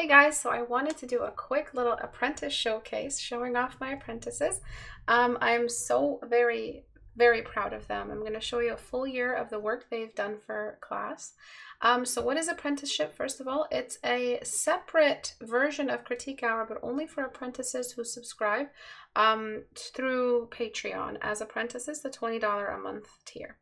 Hey guys, so I wanted to do a quick little apprentice showcase showing off my apprentices. Um, I'm so very, very proud of them. I'm going to show you a full year of the work they've done for class. Um, so what is apprenticeship? First of all, it's a separate version of Critique Hour, but only for apprentices who subscribe um, through Patreon as apprentices, the $20 a month tier.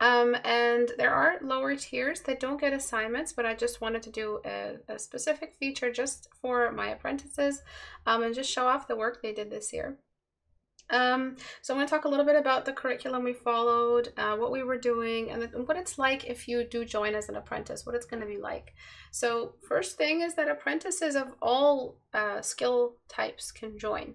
Um, and there are lower tiers that don't get assignments, but I just wanted to do a, a specific feature just for my apprentices um, and just show off the work they did this year. Um, so I'm going to talk a little bit about the curriculum we followed, uh, what we were doing, and what it's like if you do join as an apprentice, what it's going to be like. So first thing is that apprentices of all uh, skill types can join.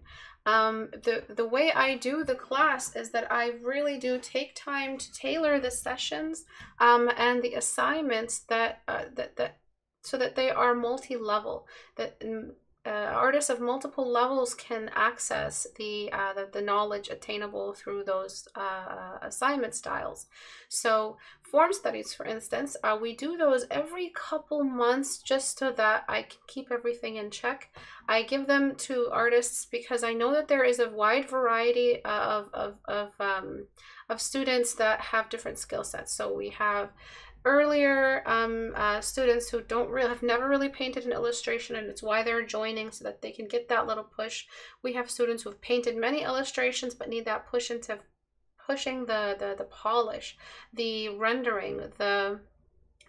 Um, the, the way I do the class is that I really do take time to tailor the sessions um, and the assignments that, uh, that, that so that they are multi-level, that mm, uh, artists of multiple levels can access the, uh, the, the knowledge attainable through those uh, assignment styles. So form studies, for instance, uh, we do those every couple months just so that I can keep everything in check. I give them to artists because I know that there is a wide variety uh, of, of, of, um, of students that have different skill sets. So we have earlier um, uh, students who don't really have never really painted an illustration and it's why they're joining so that they can get that little push. We have students who have painted many illustrations but need that push into pushing the, the, the polish, the rendering, the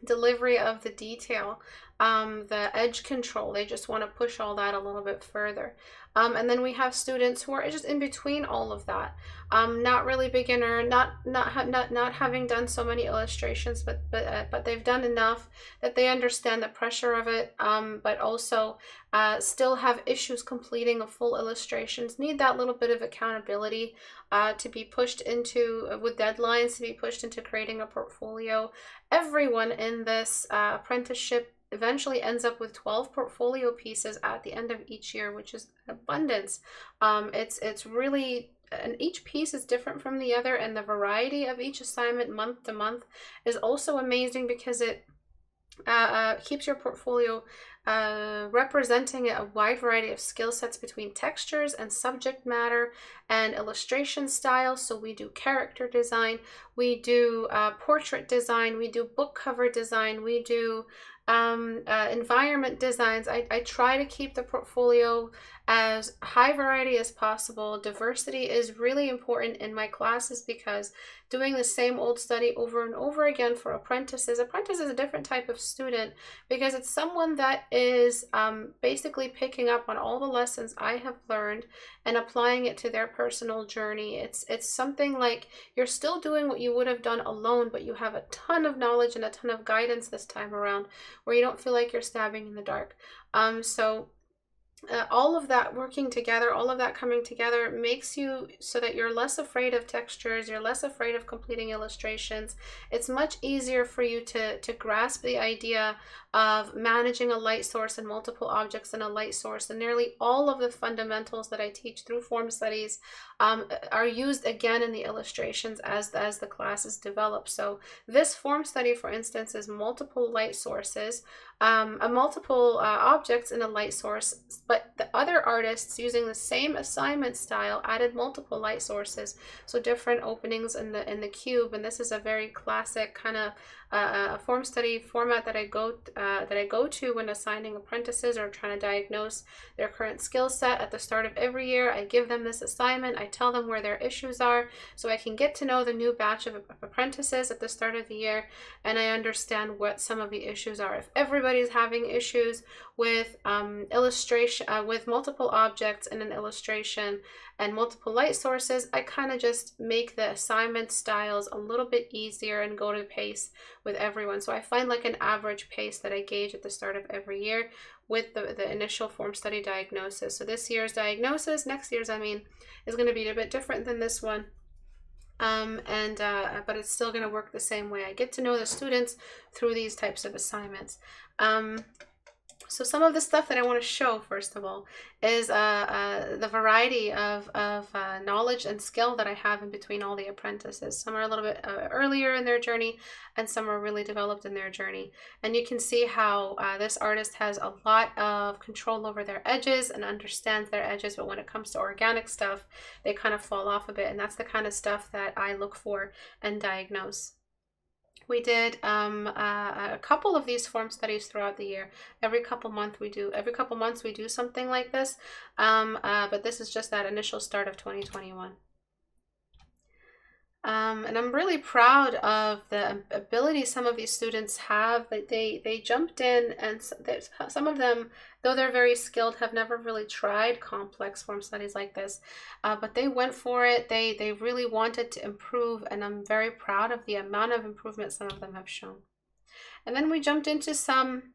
delivery of the detail, um, the edge control. They just want to push all that a little bit further. Um, and then we have students who are just in between all of that. Um, not really beginner, not not not not having done so many illustrations, but but uh, but they've done enough that they understand the pressure of it. Um, but also uh, still have issues completing a full illustrations. Need that little bit of accountability uh, to be pushed into uh, with deadlines to be pushed into creating a portfolio. Everyone in this uh, apprenticeship eventually ends up with 12 portfolio pieces at the end of each year, which is abundance. Um, it's, it's really, and each piece is different from the other and the variety of each assignment month to month is also amazing because it uh, uh, keeps your portfolio uh, representing a wide variety of skill sets between textures and subject matter and illustration style. So we do character design, we do uh, portrait design, we do book cover design, we do um, uh, environment designs. I, I try to keep the portfolio as high variety as possible. Diversity is really important in my classes because doing the same old study over and over again for apprentices. Apprentice is a different type of student because it's someone that is um, basically picking up on all the lessons I have learned and applying it to their personal journey. It's it's something like you're still doing what you would have done alone, but you have a ton of knowledge and a ton of guidance this time around where you don't feel like you're stabbing in the dark. Um, so uh, all of that working together, all of that coming together makes you so that you're less afraid of textures, you're less afraid of completing illustrations. It's much easier for you to, to grasp the idea of managing a light source and multiple objects in a light source. And nearly all of the fundamentals that I teach through form studies um, are used again in the illustrations as, as the classes develop. So this form study, for instance, is multiple light sources, um, a multiple uh, objects in a light source, but the other artists using the same assignment style added multiple light sources, so different openings in the in the cube. And this is a very classic kind of uh, form study format that I go uh, that I go to when assigning apprentices or trying to diagnose their current skill set at the start of every year. I give them this assignment. I tell them where their issues are so I can get to know the new batch of apprentices at the start of the year and I understand what some of the issues are. If everybody's having issues with um, illustration uh, with multiple objects in an illustration and multiple light sources, I kind of just make the assignment styles a little bit easier and go to pace with everyone. So I find like an average pace that I gauge at the start of every year with the, the initial form study diagnosis. So this year's diagnosis, next year's, I mean, is going to be a bit different than this one. Um, and uh, but it's still going to work the same way. I get to know the students through these types of assignments. Um, So some of the stuff that I want to show, first of all, is uh, uh, the variety of, of uh, knowledge and skill that I have in between all the apprentices. Some are a little bit uh, earlier in their journey, and some are really developed in their journey. And you can see how uh, this artist has a lot of control over their edges and understands their edges, but when it comes to organic stuff, they kind of fall off a bit. And that's the kind of stuff that I look for and diagnose we did um, uh, a couple of these form studies throughout the year. Every couple month we do every couple months we do something like this, um, uh, but this is just that initial start of 2021. Um, and I'm really proud of the ability some of these students have. They they jumped in, and some of them, though they're very skilled, have never really tried complex form studies like this. Uh, but they went for it. They they really wanted to improve, and I'm very proud of the amount of improvement some of them have shown. And then we jumped into some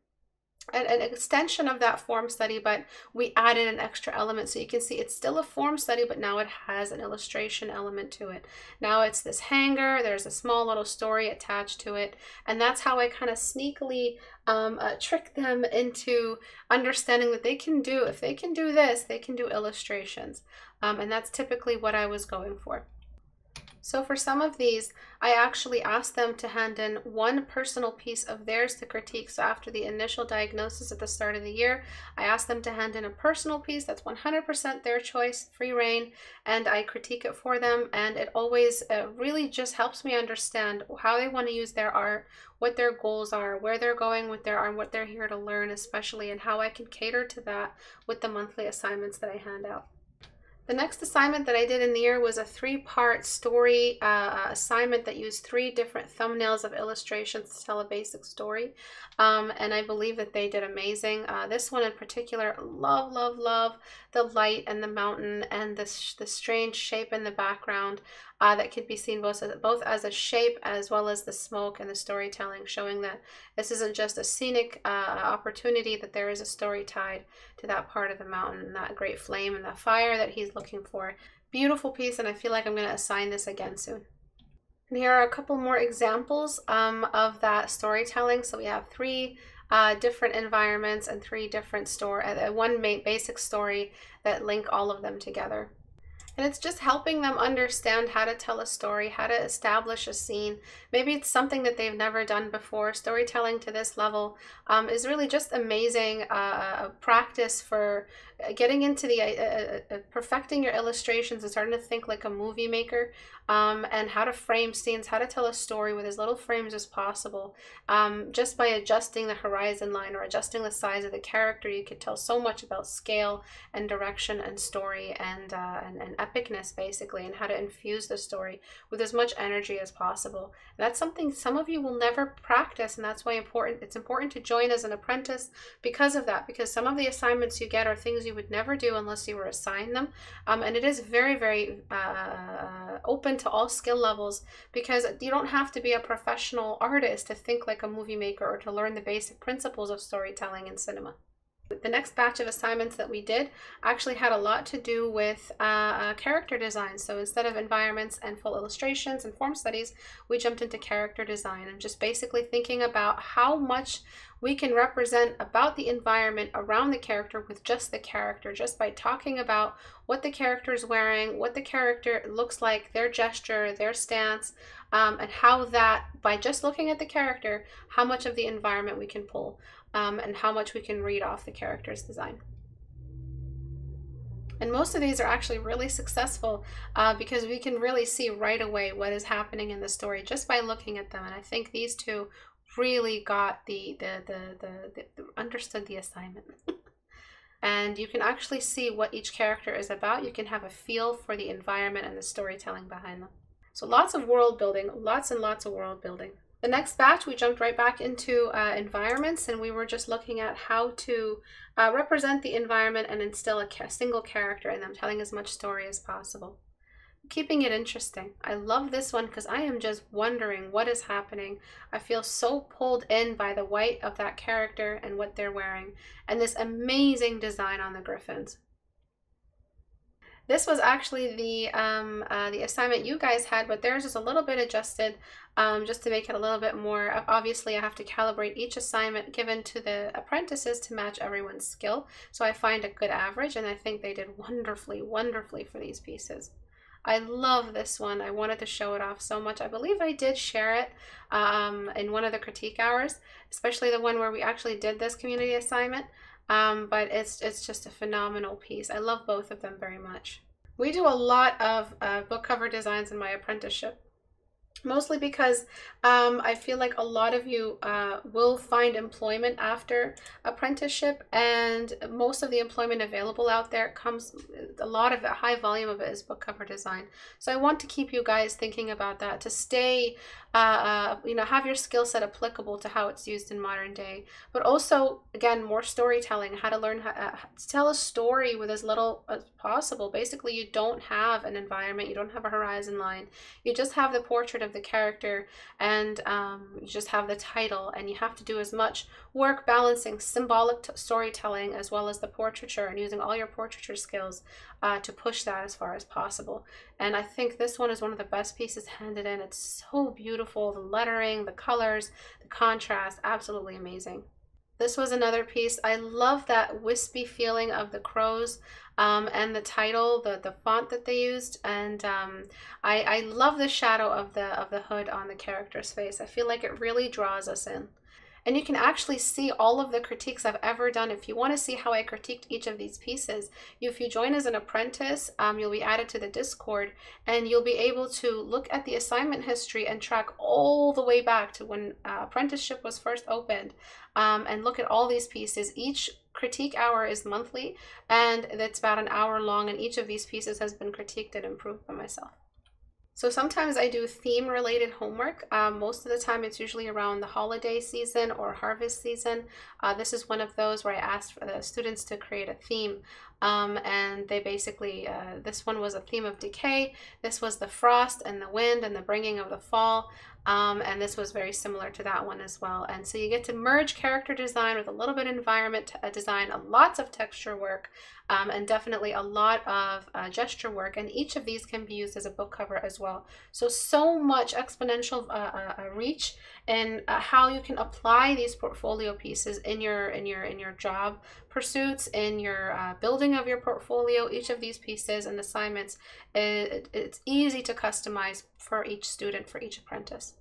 an, an, extension of that form study, but we added an extra element. So you can see it's still a form study, but now it has an illustration element to it. Now it's this hanger, there's a small little story attached to it. And that's how I kind of sneakily um, uh, trick them into understanding that they can do, if they can do this, they can do illustrations. Um, and that's typically what I was going for. So for some of these, I actually asked them to hand in one personal piece of theirs to critique. So after the initial diagnosis at the start of the year, I asked them to hand in a personal piece that's 100% their choice, free rein, and I critique it for them. And it always uh, really just helps me understand how they want to use their art, what their goals are, where they're going with their art, what they're here to learn, especially, and how I can cater to that with the monthly assignments that I hand out. The next assignment that I did in the year was a three-part story uh, assignment that used three different thumbnails of illustrations to tell a basic story. Um, and I believe that they did amazing. Uh, this one in particular, love, love, love the light and the mountain and the, the strange shape in the background uh, that could be seen both as, both as a shape as well as the smoke and the storytelling, showing that this isn't just a scenic uh, opportunity, that there is a story tied to that part of the mountain and that great flame and that fire that he's looking for. Beautiful piece, and I feel like I'm going to assign this again soon. And here are a couple more examples um, of that storytelling. So we have three uh, different environments and three different store, uh, one basic story that link all of them together. And it's just helping them understand how to tell a story, how to establish a scene. Maybe it's something that they've never done before. Storytelling to this level um, is really just amazing uh, practice for getting into the uh, uh, perfecting your illustrations and starting to think like a movie maker um, and how to frame scenes, how to tell a story with as little frames as possible. Um, just by adjusting the horizon line or adjusting the size of the character, you could tell so much about scale and direction and story and, uh, and, and epicness, basically, and how to infuse the story with as much energy as possible. And that's something some of you will never practice, and that's why important it's important to join as an apprentice because of that, because some of the assignments you get are things you would never do unless you were assigned them. Um, and it is very, very uh, open open to all skill levels because you don't have to be a professional artist to think like a movie maker or to learn the basic principles of storytelling in cinema. The next batch of assignments that we did actually had a lot to do with uh, uh, character design. So instead of environments and full illustrations and form studies, we jumped into character design and just basically thinking about how much we can represent about the environment around the character with just the character, just by talking about what the character is wearing, what the character looks like, their gesture, their stance, um, and how that, by just looking at the character, how much of the environment we can pull um, and how much we can read off the character's design. And most of these are actually really successful uh, because we can really see right away what is happening in the story just by looking at them. And I think these two really got the the the the, the, the understood the assignment. and you can actually see what each character is about. You can have a feel for the environment and the storytelling behind them. So lots of world building, lots and lots of world building. The next batch, we jumped right back into uh, environments and we were just looking at how to uh, represent the environment and instill a single character in them, telling as much story as possible. Keeping it interesting. I love this one because I am just wondering what is happening. I feel so pulled in by the white of that character and what they're wearing and this amazing design on the griffins. This was actually the um, uh, the assignment you guys had, but theirs is a little bit adjusted um, just to make it a little bit more. Obviously, I have to calibrate each assignment given to the apprentices to match everyone's skill. So I find a good average, and I think they did wonderfully, wonderfully for these pieces. I love this one. I wanted to show it off so much. I believe I did share it um, in one of the critique hours, especially the one where we actually did this community assignment. Um, but it's, it's just a phenomenal piece. I love both of them very much. We do a lot of uh, book cover designs in my apprenticeship mostly because um, I feel like a lot of you uh, will find employment after apprenticeship and most of the employment available out there comes a lot of high volume of it is book cover design. So I want to keep you guys thinking about that to stay uh, uh, you know have your skill set applicable to how it's used in modern day but also again more storytelling how to learn how uh, to tell a story with as little as possible. Basically you don't have an environment you don't have a horizon line. You just have the portrait of the character and um, you just have the title. And you have to do as much work balancing symbolic storytelling as well as the portraiture and using all your portraiture skills uh, to push that as far as possible. And I think this one is one of the best pieces handed in. It's so beautiful. The lettering the colors the contrast absolutely amazing. This was another piece. I love that wispy feeling of the crows um, and the title, the, the font that they used. And um, I, I love the shadow of the, of the hood on the character's face. I feel like it really draws us in. And you can actually see all of the critiques I've ever done. If you want to see how I critiqued each of these pieces, if you join as an apprentice, um, you'll be added to the Discord and you'll be able to look at the assignment history and track all the way back to when uh, apprenticeship was first opened um, and look at all these pieces. Each critique hour is monthly and it's about an hour long and each of these pieces has been critiqued and improved by myself. So sometimes I do theme related homework. Um, most of the time it's usually around the holiday season or harvest season. Uh, this is one of those where I asked for the students to create a theme. Um, and they basically, uh, this one was a theme of decay. This was the frost and the wind and the bringing of the fall. Um, and this was very similar to that one as well. And so you get to merge character design with a little bit of environment uh, design, lots of texture work, um, and definitely a lot of uh, gesture work. And each of these can be used as a book cover as well. So, so much exponential uh, uh, uh reach and uh, how you can apply these portfolio pieces in your in your in your job pursuits in your building of your portfolio each of these pieces and assignments it, it's easy to customize for each student for each apprentice.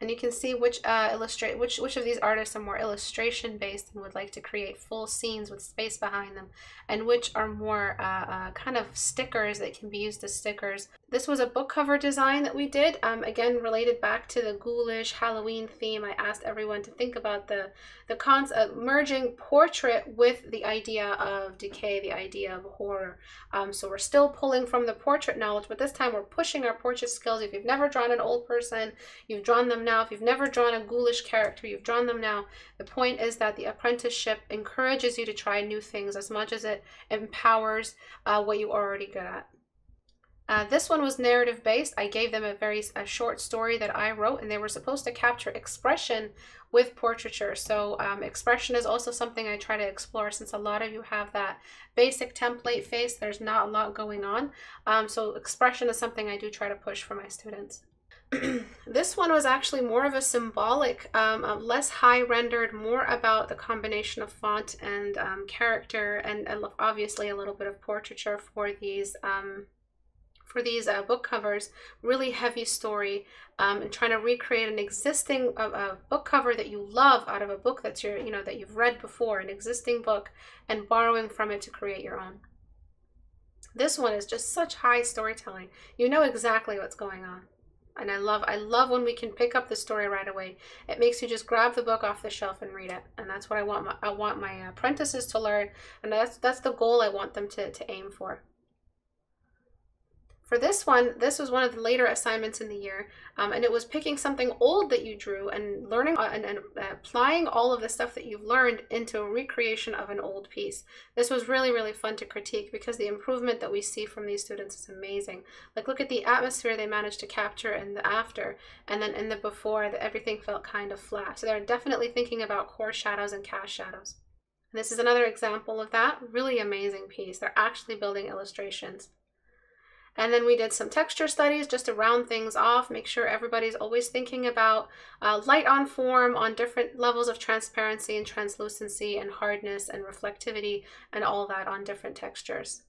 And you can see which uh, illustrate which which of these artists are more illustration based and would like to create full scenes with space behind them and which are more uh, uh, kind of stickers that can be used as stickers this was a book cover design that we did um, again related back to the ghoulish halloween theme i asked everyone to think about the the concept merging portrait with the idea of decay the idea of horror um, so we're still pulling from the portrait knowledge but this time we're pushing our portrait skills if you've never drawn an old person you've drawn them now. If you've never drawn a ghoulish character, you've drawn them now. The point is that the apprenticeship encourages you to try new things as much as it empowers uh, what you're already good at. Uh, this one was narrative based. I gave them a very a short story that I wrote, and they were supposed to capture expression with portraiture. So um, expression is also something I try to explore since a lot of you have that basic template face. There's not a lot going on. Um, so expression is something I do try to push for my students. this one was actually more of a symbolic, um, less high rendered, more about the combination of font and um, character, and, and, obviously a little bit of portraiture for these um, for these uh, book covers. Really heavy story, um, and trying to recreate an existing uh, book cover that you love out of a book that's your you know that you've read before, an existing book, and borrowing from it to create your own. This one is just such high storytelling. You know exactly what's going on and I love I love when we can pick up the story right away. It makes you just grab the book off the shelf and read it, and that's what I want my I want my apprentices to learn, and that's that's the goal I want them to to aim for. For this one, this was one of the later assignments in the year, um, and it was picking something old that you drew and learning uh, and, and uh, applying all of the stuff that you've learned into a recreation of an old piece. This was really, really fun to critique because the improvement that we see from these students is amazing. Like, look at the atmosphere they managed to capture in the after, and then in the before, that everything felt kind of flat. So they're definitely thinking about core shadows and cast shadows. And this is another example of that. Really amazing piece. They're actually building illustrations. And then we did some texture studies just to round things off, make sure everybody's always thinking about uh, light on form on different levels of transparency and translucency and hardness and reflectivity and all that on different textures.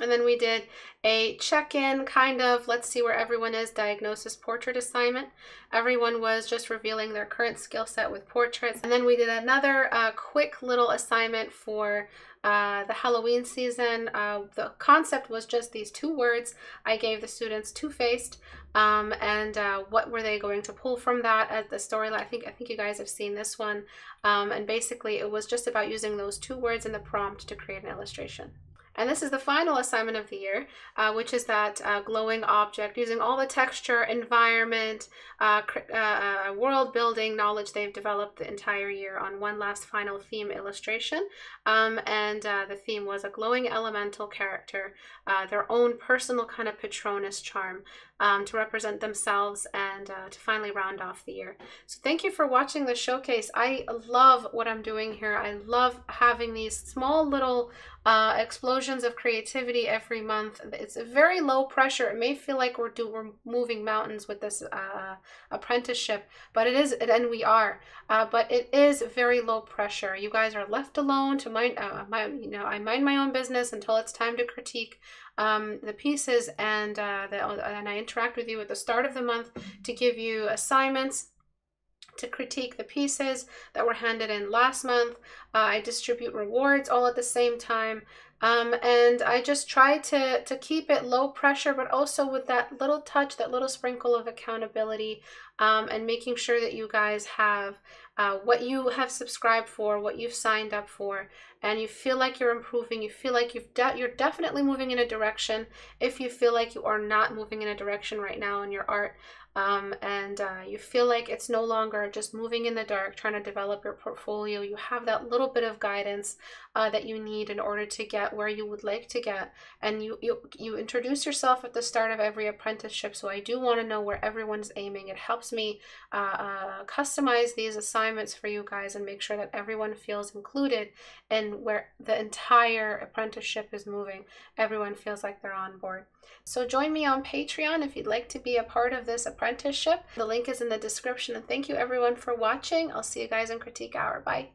And then we did a check-in kind of, let's see where everyone is, diagnosis portrait assignment. Everyone was just revealing their current skill set with portraits. And then we did another uh, quick little assignment for uh, the Halloween season. Uh, the concept was just these two words. I gave the students two-faced um, and uh, what were they going to pull from that as the storyline. I think, I think you guys have seen this one. Um, and basically it was just about using those two words in the prompt to create an illustration. And this is the final assignment of the year, uh, which is that uh, glowing object using all the texture, environment, uh, uh, uh, world building knowledge they've developed the entire year on one last final theme illustration. Um, and uh, the theme was a glowing elemental character, their own personal kind of Patronus charm um, to represent themselves and to finally round off the year. So thank you for watching the showcase. I love what I'm doing here. I love having these small little uh, explosions of creativity every month. It's a very low pressure. It may feel like we're do we're moving mountains with this uh, apprenticeship, but it is, and we are. Uh, but it is very low pressure. You guys are left alone to mind. Uh, my, you know, I mind my own business until it's time to critique um, the pieces and uh, the, and I interact with you at the start of the month to give you assignments to critique the pieces that were handed in last month. Uh, I distribute rewards all at the same time. Um, and I just try to, to keep it low pressure, but also with that little touch, that little sprinkle of accountability, um, and making sure that you guys have uh, what you have subscribed for, what you've signed up for, and you feel like you're improving, you feel like you've de- you're definitely moving in a direction. If you feel like you are not moving in a direction right now in your art, um, and uh, you feel like it's no longer just moving in the dark, trying to develop your portfolio, you have that little bit of guidance uh, that you need in order to get where you would like to get. And you, you, you introduce yourself at the start of every apprenticeship. So I do want to know where everyone's aiming. It helps me uh, uh, customize these assignments for you guys and make sure that everyone feels included in where the entire apprenticeship is moving. Everyone feels like they're on board. So join me on Patreon if you'd like to be a part of this apprenticeship. The link is in the description. And thank you everyone for watching. I'll see you guys in Critique Hour. Bye.